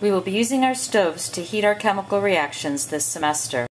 We will be using our stoves to heat our chemical reactions this semester.